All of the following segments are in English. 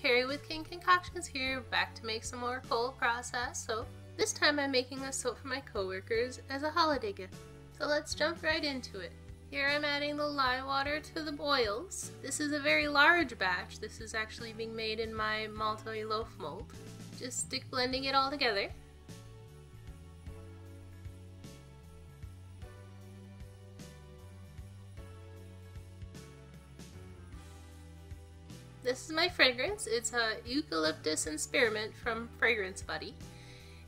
Carrie with King Concoctions here, back to make some more cold process soap. This time I'm making a soap for my coworkers as a holiday gift. So let's jump right into it. Here I'm adding the lye water to the boils. This is a very large batch. This is actually being made in my multi loaf mold. Just stick blending it all together. This is my fragrance. It's a eucalyptus and spearmint from Fragrance Buddy.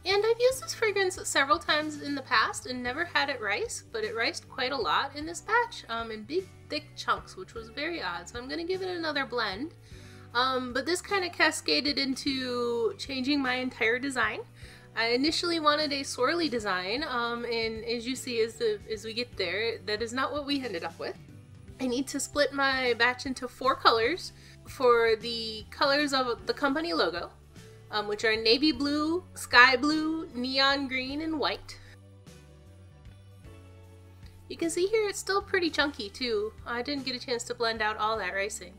And I've used this fragrance several times in the past and never had it rice, but it riced quite a lot in this batch um, in big thick chunks, which was very odd. So I'm going to give it another blend. Um, but this kind of cascaded into changing my entire design. I initially wanted a swirly design, um, and as you see as, the, as we get there, that is not what we ended up with. I need to split my batch into four colors for the colors of the company logo, um, which are navy blue, sky blue, neon green, and white. You can see here it's still pretty chunky too. I didn't get a chance to blend out all that ricing.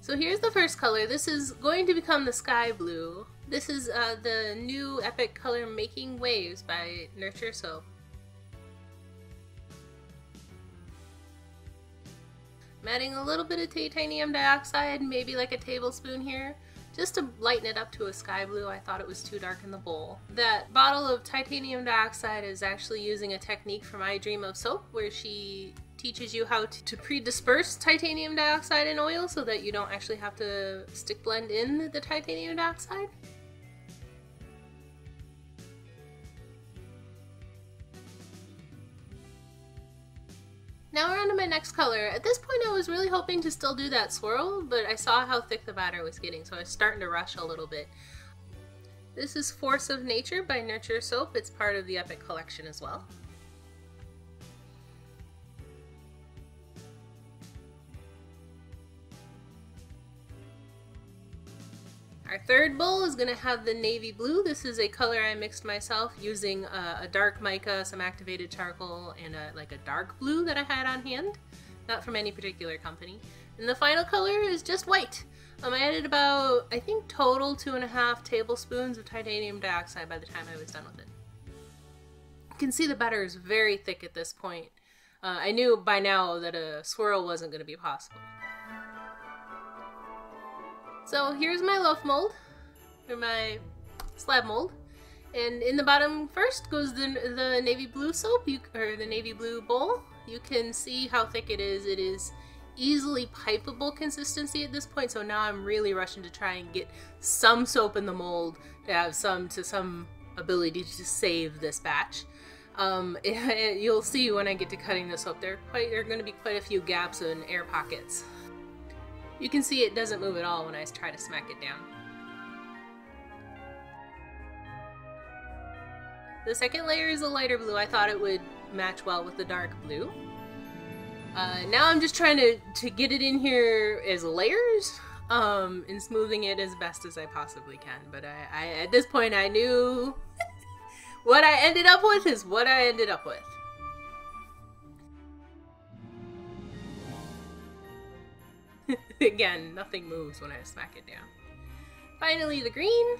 So here's the first color. This is going to become the sky blue. This is uh, the new epic color Making Waves by Nurture Soap. Adding a little bit of titanium dioxide, maybe like a tablespoon here, just to lighten it up to a sky blue. I thought it was too dark in the bowl. That bottle of titanium dioxide is actually using a technique from I Dream of Soap where she teaches you how to, to pre-disperse titanium dioxide in oil so that you don't actually have to stick blend in the titanium dioxide. My next color. At this point I was really hoping to still do that swirl, but I saw how thick the batter was getting, so I was starting to rush a little bit. This is Force of Nature by Nurture Soap. It's part of the Epic collection as well. Our third bowl is going to have the navy blue. This is a color I mixed myself using a, a dark mica, some activated charcoal, and a, like a dark blue that I had on hand. Not from any particular company. And the final color is just white. Um, I added about, I think total two and a half tablespoons of titanium dioxide by the time I was done with it. You can see the batter is very thick at this point. Uh, I knew by now that a swirl wasn't going to be possible. So here's my loaf mold, or my slab mold. And in the bottom first goes the, the navy blue soap, you, or the navy blue bowl. You can see how thick it is. It is easily pipeable consistency at this point, so now I'm really rushing to try and get some soap in the mold to have some to some ability to save this batch. Um, it, it, you'll see when I get to cutting the soap, there, quite, there are going to be quite a few gaps and air pockets. You can see it doesn't move at all when I try to smack it down. The second layer is a lighter blue. I thought it would match well with the dark blue. Uh, now I'm just trying to, to get it in here as layers um, and smoothing it as best as I possibly can. But I, I at this point I knew what I ended up with is what I ended up with. Again, nothing moves when I smack it down. Finally, the green.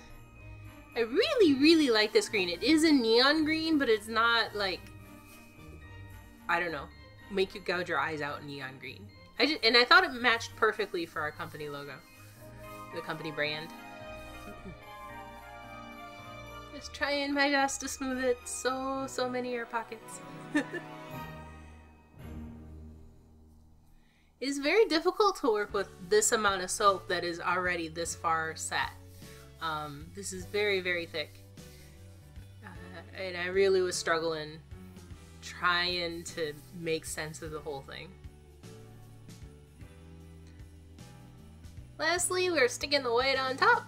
I really, really like this green. It is a neon green, but it's not like, I don't know, make you gouge your eyes out neon green. I just, and I thought it matched perfectly for our company logo, the company brand. Just trying my best to smooth it. So, so many air pockets. It is very difficult to work with this amount of soap that is already this far set. Um, this is very, very thick. Uh, and I really was struggling trying to make sense of the whole thing. Lastly, we're sticking the white on top.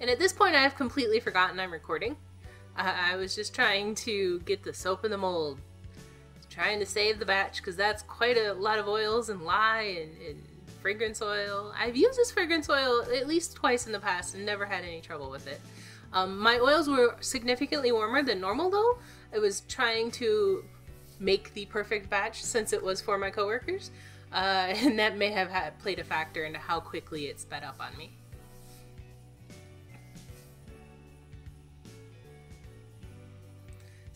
And at this point, I've completely forgotten I'm recording. Uh, I was just trying to get the soap in the mold trying to save the batch because that's quite a lot of oils and lye and, and, fragrance oil. I've used this fragrance oil at least twice in the past and never had any trouble with it. Um, my oils were significantly warmer than normal though. I was trying to make the perfect batch since it was for my coworkers. Uh, and that may have had, played a factor into how quickly it sped up on me.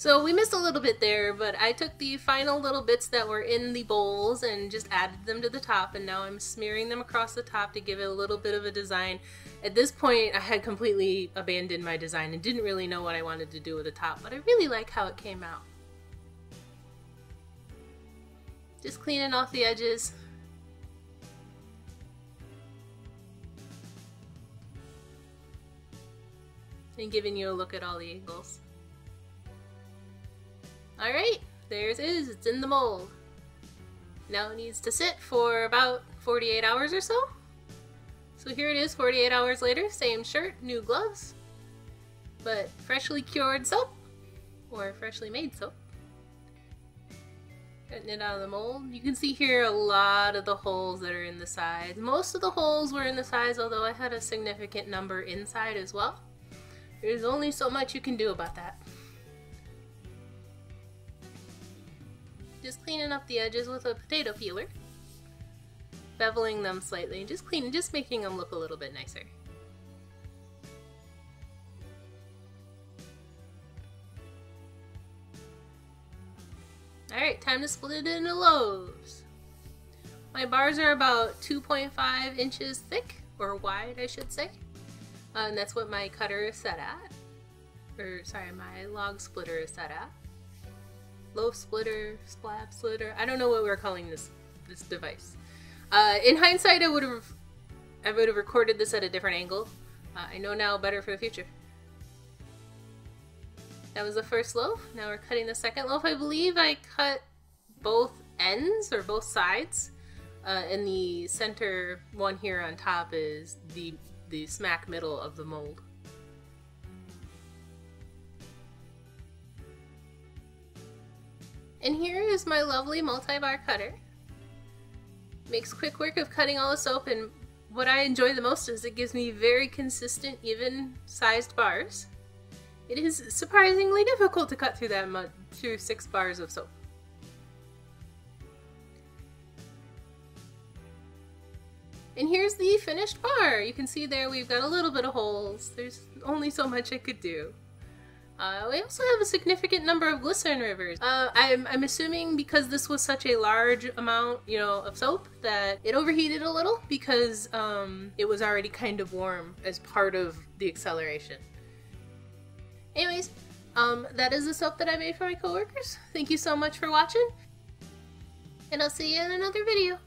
So we missed a little bit there, but I took the final little bits that were in the bowls and just added them to the top, and now I'm smearing them across the top to give it a little bit of a design. At this point, I had completely abandoned my design and didn't really know what I wanted to do with the top, but I really like how it came out. Just cleaning off the edges. And giving you a look at all the angles. Alright, there it is. It's in the mold. Now it needs to sit for about 48 hours or so. So here it is 48 hours later, same shirt, new gloves, but freshly cured soap, or freshly made soap. Getting it out of the mold. You can see here a lot of the holes that are in the sides. Most of the holes were in the sides, although I had a significant number inside as well. There's only so much you can do about that. Just cleaning up the edges with a potato peeler. Beveling them slightly, just cleaning, just making them look a little bit nicer. Alright, time to split it into loaves. My bars are about 2.5 inches thick, or wide I should say. Uh, and that's what my cutter is set at. Or, sorry, my log splitter is set at loaf splitter, slab splitter. I don't know what we're calling this this device. Uh, in hindsight, I would have I would have recorded this at a different angle. Uh, I know now better for the future. That was the first loaf. Now we're cutting the second loaf. I believe I cut both ends or both sides. Uh, and the center one here on top is the the smack middle of the mold. And here is my lovely multi-bar cutter. Makes quick work of cutting all this open. what I enjoy the most is it gives me very consistent, even sized bars. It is surprisingly difficult to cut through that much, through six bars of soap. And here's the finished bar. You can see there we've got a little bit of holes. There's only so much I could do. Uh, we also have a significant number of glycerin rivers. Uh, I'm, I'm assuming because this was such a large amount, you know, of soap that it overheated a little because um, it was already kind of warm as part of the acceleration. Anyways, um, that is the soap that I made for my coworkers. Thank you so much for watching, and I'll see you in another video.